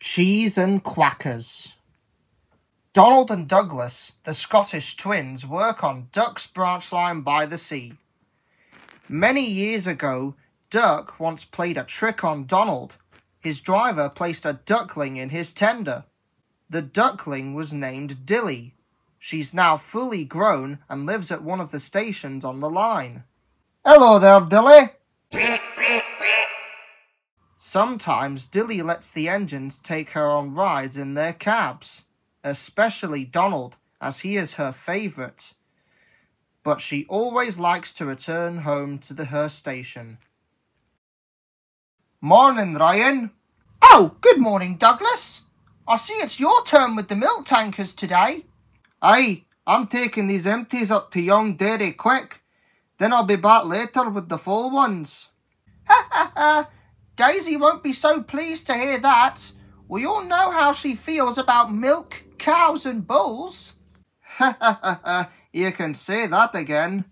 Cheese and Quackers. Donald and Douglas, the Scottish twins, work on Duck's branch line by the sea. Many years ago, Duck once played a trick on Donald. His driver placed a duckling in his tender. The duckling was named Dilly. She's now fully grown and lives at one of the stations on the line. Hello there, Dilly. Sometimes Dilly lets the engines take her on rides in their cabs, especially Donald, as he is her favourite. But she always likes to return home to the, her station. Morning, Ryan. Oh, good morning, Douglas. I see it's your turn with the milk tankers today. Aye, I'm taking these empties up to Young Dairy quick. Then I'll be back later with the full ones. Ha ha ha! Daisy won't be so pleased to hear that. We all know how she feels about milk, cows and bulls. Ha ha ha ha! You can say that again.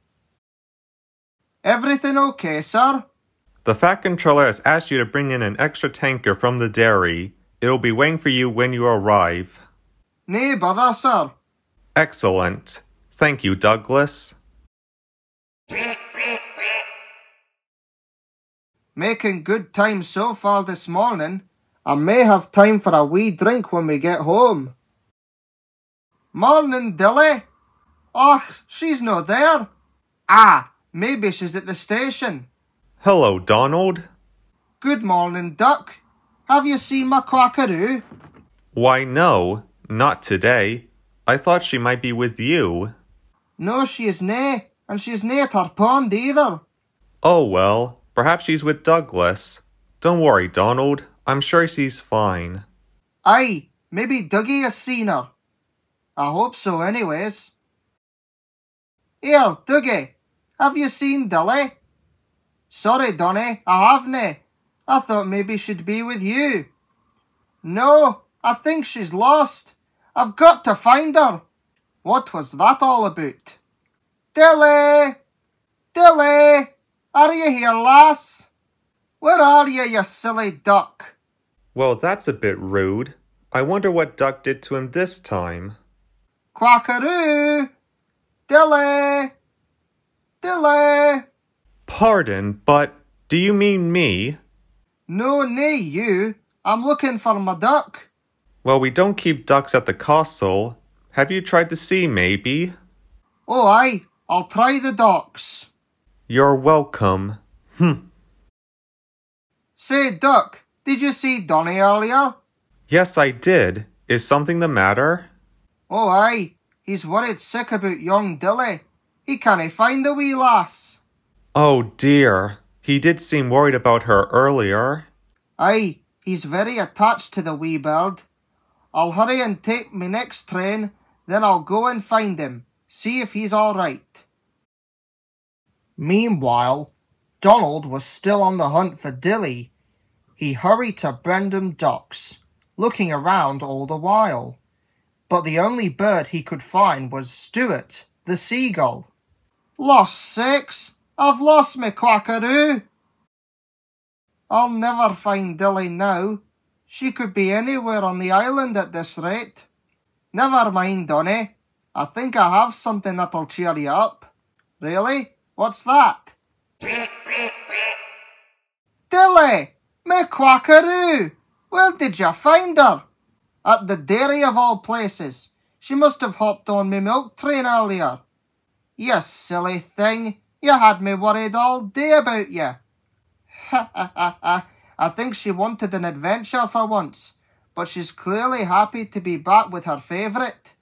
Everything okay, sir? The Fat Controller has asked you to bring in an extra tanker from the dairy. It'll be waiting for you when you arrive. Nay bother, sir. Excellent. Thank you, Douglas. Making good time so far this morning. I may have time for a wee drink when we get home. Morning, Dilly. Och, she's no there. Ah, maybe she's at the station. Hello, Donald. Good morning, Duck. Have you seen my quackaroo? Why, no, not today. I thought she might be with you. No, she is nae, and she is nae at her pond either. Oh, well, perhaps she's with Douglas. Don't worry, Donald. I'm sure she's fine. Aye, maybe Dougie has seen her. I hope so, anyways. Here, Dougie, have you seen Dilly? Sorry, Donny, I haven't. I thought maybe she'd be with you. No, I think she's lost. I've got to find her. What was that all about? Dilly! Dilly! Are you here, lass? Where are you, you silly duck? Well, that's a bit rude. I wonder what Duck did to him this time. Quackaroo! Dilly! Dilly! Pardon, but do you mean me? No, nay, you. I'm looking for my duck. Well, we don't keep ducks at the castle. Have you tried the sea, maybe? Oh, aye. I'll try the docks. You're welcome. Hm. Say, Duck, did you see Donny earlier? Yes, I did. Is something the matter? Oh, aye. He's worried sick about young Dilly. He can't find the wee lass. Oh dear. He did seem worried about her earlier. Aye, he's very attached to the wee bird. I'll hurry and take my next train, then I'll go and find him, see if he's all right. Meanwhile, Donald was still on the hunt for Dilly. He hurried to Brendam Docks, looking around all the while. But the only bird he could find was Stuart, the seagull. Lost six! I've lost me quackaroo. I'll never find Dilly now. She could be anywhere on the island at this rate. Never mind, Donny. I think I have something that'll cheer you up. Really? What's that? Dilly! Me quackaroo! Where did you find her? At the dairy of all places. She must have hopped on me milk train earlier. You silly thing. You had me worried all day about you. Ha ha ha ha. I think she wanted an adventure for once, but she's clearly happy to be back with her favourite.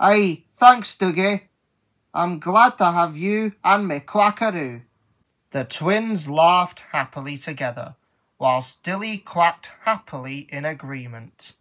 Aye, thanks, Dougie. I'm glad to have you and me quackaroo. The twins laughed happily together, whilst Dilly quacked happily in agreement.